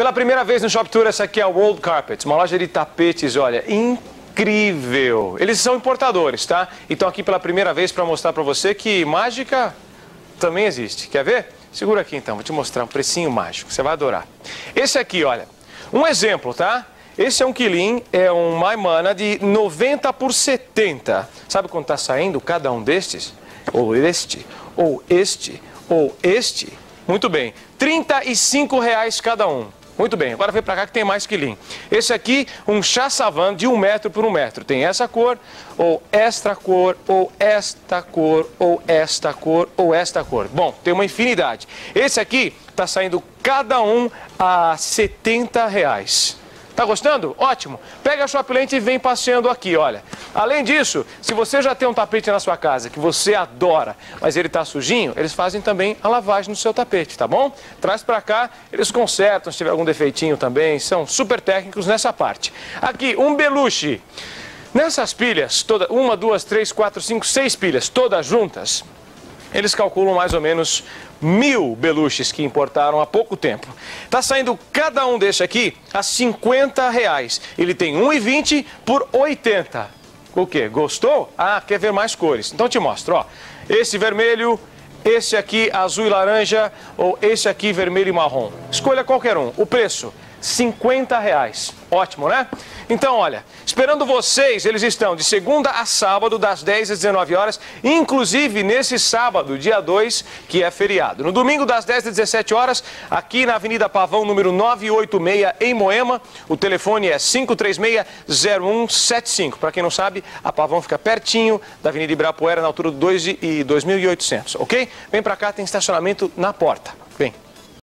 Pela primeira vez no Shop Tour, essa aqui é a World Carpets, uma loja de tapetes, olha, incrível. Eles são importadores, tá? Então aqui pela primeira vez para mostrar para você que mágica também existe. Quer ver? Segura aqui então, vou te mostrar um precinho mágico, você vai adorar. Esse aqui, olha, um exemplo, tá? Esse é um quilim, é um Maimana de 90 por 70. Sabe quanto está saindo cada um destes? Ou este, ou este, ou este? Muito bem, 35 reais cada um. Muito bem, agora vem para cá que tem mais quilim. Esse aqui, um chassavan de um metro por um metro. Tem essa cor, ou esta cor, ou esta cor, ou esta cor, ou esta cor. Bom, tem uma infinidade. Esse aqui está saindo cada um a 70 reais. Tá gostando? Ótimo. Pega a sua lente e vem passeando aqui, olha. Além disso, se você já tem um tapete na sua casa que você adora, mas ele está sujinho, eles fazem também a lavagem no seu tapete, tá bom? Traz para cá, eles consertam se tiver algum defeitinho também, são super técnicos nessa parte. Aqui, um beluche. Nessas pilhas, toda, uma, duas, três, quatro, cinco, seis pilhas, todas juntas, eles calculam mais ou menos mil beluches que importaram há pouco tempo. Está saindo cada um desse aqui a 50 reais. Ele tem 1,20 por 80. O que? Gostou? Ah, quer ver mais cores? Então te mostro, ó. Esse vermelho, esse aqui azul e laranja ou esse aqui vermelho e marrom. Escolha qualquer um. O preço, 50 reais. Ótimo, né? Então, olha, esperando vocês, eles estão de segunda a sábado, das 10 às 19 horas, inclusive nesse sábado, dia 2, que é feriado. No domingo, das 10 às 17 horas, aqui na Avenida Pavão, número 986, em Moema. O telefone é 536-0175. Para quem não sabe, a Pavão fica pertinho da Avenida Ibirapuera, na altura do 2 e 2.800, ok? Vem para cá, tem estacionamento na porta.